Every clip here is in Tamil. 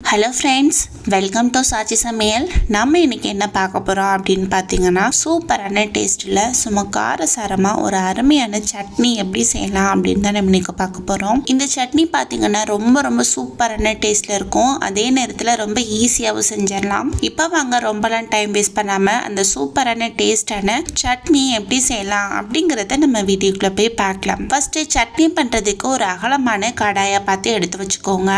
Hello friends welcome to Saachi Samayal நம்ம இன்றைக்கி என்ன பார்க்க போகிறோம் அப்படின்னு பார்த்தீங்கன்னா சூப்பரான டேஸ்ட்டில் சும்மா காரசாரமாக ஒரு அருமையான சட்னி எப்படி செய்யலாம் அப்படின்னு தான் நம்ம இன்னைக்கு பார்க்க போகிறோம் இந்த சட்னி பார்த்தீங்கன்னா ரொம்ப ரொம்ப சூப்பரான டேஸ்ட்டில் இருக்கும். அதே நேரத்தில் ரொம்ப ஈஸியாகவும் செஞ்சிடலாம். இப்போ வாங்க ரொம்பலாம் டைம் வேஸ்ட் பண்ணாமல் அந்த சூப்பரான டேஸ்டான சட்னி எப்படி செய்யலாம் அப்படிங்கிறத நம்ம வீடியோக்குள்ளே போய் பார்க்கலாம். ஃபஸ்ட்டு சட்னி பண்ணுறதுக்கு ஒரு அகலமான கடாயை பார்த்து எடுத்து வச்சுக்கோங்க.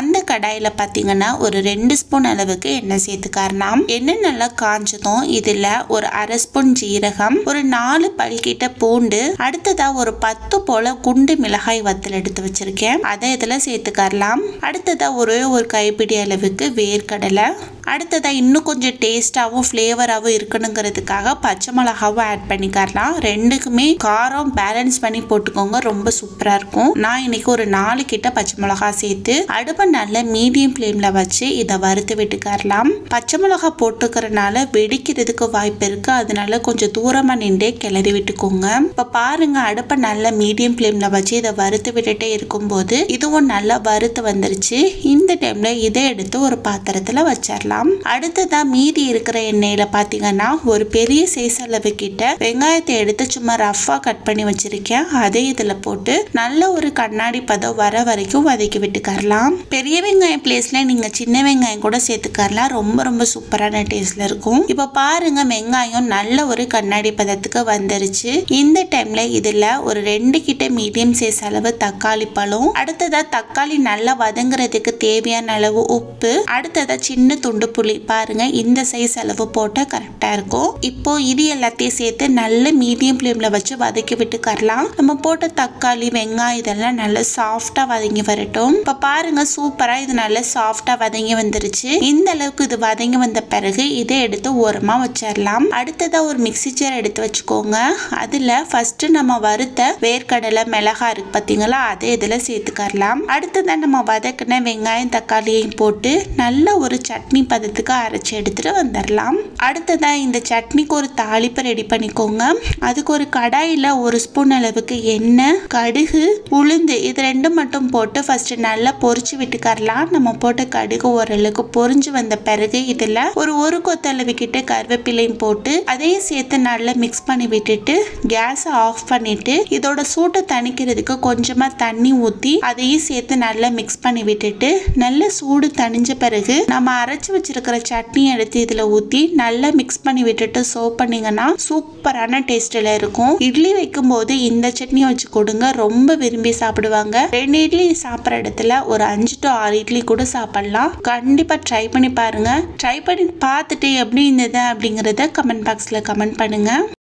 அந்த கடாயில் பார்த்தீங்கன்னா ஒரு ரெண்டு ஸ்பூன் அளவுக்கு எண்ணெய் சேர்த்துக்காரலாம். எண்ணெய் நல்லா காஞ்சதும் இதில் ஒரு அரை ஸ்பூன் ஜீரகம் ஒரு நாலு பல்கிட்ட பூண்டு அடுத்ததா ஒரு பத்து போல குண்டு மிளகாய் வத்தல் எடுத்து வச்சிருக்கேன். அதை இதில் சேர்த்துக்காரலாம். அடுத்ததா ஒரே ஒரு கைப்பிடி அளவுக்கு வேர்க்கடலை. அடுத்ததா இன்னும் கொஞ்சம் டேஸ்டாகவும் ஃப்ளேவராகவும் இருக்கணுங்கிறதுக்காக பச்சை மிளகாவும் ஆட் பண்ணிக்காரலாம். ரெண்டுக்குமே காரம் பேலன்ஸ் பண்ணி போட்டுக்கோங்க ரொம்ப சூப்பராக இருக்கும். நான் இன்னைக்கு ஒரு நாலு கிட்ட பச்சை மிளகா சேர்த்து அடுப்பை நல்ல மீடியம் ஃப்ளேமில் வச்சு இதை வறுத்து விட்டுக்காரலாம் பச்சை மிளகா போட்டுக்கிறனால வெடிக்கிறதுக்கு வாய்ப்பு இருக்கு. அதனால கொஞ்சம் தூரமாக நின்றே கிளறி விட்டுக்கோங்க. இப்போ பாருங்க அடுப்பை நல்ல மீடியம் ஃப்ளேமில் வச்சு இதை வறுத்து விட்டுட்டே இருக்கும்போது இதுவும் நல்லா வறுத்து வந்துருச்சு. இந்த டைமில் இதை எடுத்து ஒரு பாத்திரத்தில் வச்சிடலாம் அடுத்ததாக மீதி இருக்கிற எண்ணெயில் பார்த்தீங்கன்னா ஒரு பெரிய சைஸ் அளவு கிட்ட வெங்காயத்தை எடுத்து சும்மா ரஃப்பாக கட் பண்ணி வச்சிருக்கேன். அதை இதில் போட்டு நல்ல ஒரு கண்ணாடி பதம் வர வரைக்கும் வதக்கி விட்டுக்கரலாம் பெரிய வெங்காயம் பிளேஸ்ல நீங்க சின்ன வெங்காயம் கூட சேர்த்துக்கரலாம் ரொம்ப ரொம்ப சூப்பரான டேஸ்ட்ல இருக்கும். இப்போ பாருங்க வெங்காயம் நல்ல ஒரு கண்ணாடி பதத்துக்கு வந்துருச்சு. இந்த டைம்ல இதுல ஒரு ரெண்டு கிட்ட மீடியம் சைஸ் அளவு தக்காளி பழம். அடுத்ததா தக்காளி நல்லா வதங்குறதுக்கு தேவையான அளவு உப்பு அடுத்ததா சின்ன துண்டு புளி. பாருங்க இந்த சைஸ் அளவு போட்டா கரெக்டா இருக்கும். இப்போ இது எல்லாத்தையும் சேர்த்து நல்ல மீடியம் ஃப்ளேம்ல வச்சு வதக்கி விட்டுக்கரலாம் நம்ம போட்ட தக்காளி வெங்காயம் இதெல்லாம் நல்லா சாஃப்டா வதங்கி வரட்டும். இப்போ பாருங்க சூப்பரா இது நல்லா சாஃப்டா வதங்கி வந்துருச்சு. இந்த அளவுக்கு இது வதங்கி வந்த பிறகு இதை எடுத்து ஓரமா வச்சிடலாம் அடுத்ததா ஒரு மிக்சி ஜார் எடுத்து வச்சுக்கோங்க. அதுல ஃபர்ஸ்ட் நம்ம வறுத்த வேர்க்கடலை மிளகா இருக்கு பாத்தீங்களா அதை இதுல சேர்த்துக்கரலாம். அடுத்ததான் நம்ம வதக்கின வெங்காயம் வெங்காயம் தக்காளியையும் போட்டு நல்ல ஒரு சட்னி பதத்துக்கு அரைச்சி எடுத்துட்டு வந்துடலாம் அடுத்ததாக இந்த சட்னிக்கு ஒரு தாளிப்பை ரெடி பண்ணிக்கோங்க. அதுக்கு ஒரு கடாயில ஒரு ஸ்பூன் அளவுக்கு எண்ணெய் கடுகு உளுந்து இது ரெண்டும் மட்டும் போட்டு ஃபர்ஸ்ட் நல்லா பொரிச்சு விட்டுக்கரலாம். நம்ம போட்ட கடுகு ஓரளவுக்கு பொரிஞ்சு வந்த பிறகு இதுல ஒரு ஒரு கொத்தளவு கிட்ட கருவேப்பிலையும் போட்டு அதையும் சேர்த்து நல்லா மிக்ஸ் பண்ணி விட்டுட்டு கேஸை ஆஃப் பண்ணிட்டு இதோட சூட்டை தணிக்கிறதுக்கு கொஞ்சமா தண்ணி ஊற்றி அதையும் சேர்த்து நல்லா மிக்ஸ் பண்ணி விட்டுட்டு நல்ல சூடு தணிஞ்ச பிறகு நம்ம அரைச்சு வச்சிருக்கிற சட்னி எடுத்து இதுல ஊற்றி நல்லா மிக்ஸ் பண்ணி விட்டுட்டு சர்வ் பண்ணீங்கன்னா சூப்பரான டேஸ்ட்ல இருக்கும். இட்லி வைக்கும் போது இந்த சட்னியை வச்சு கொடுங்க. ரொம்ப விரும்பி சாப்பிடுவாங்க. ரெண்டு இட்லி சாப்பிட்ற இடத்துல ஒரு அஞ்சு டு ஆறு இட்லி கூட சாப்பிடலாம். கண்டிப்பா ட்ரை பண்ணி பாருங்க. ட்ரை பண்ணி பார்த்துட்டு எப்படி இருந்தது அப்படிங்கறத கமெண்ட் பாக்ஸ்ல கமெண்ட் பண்ணுங்க.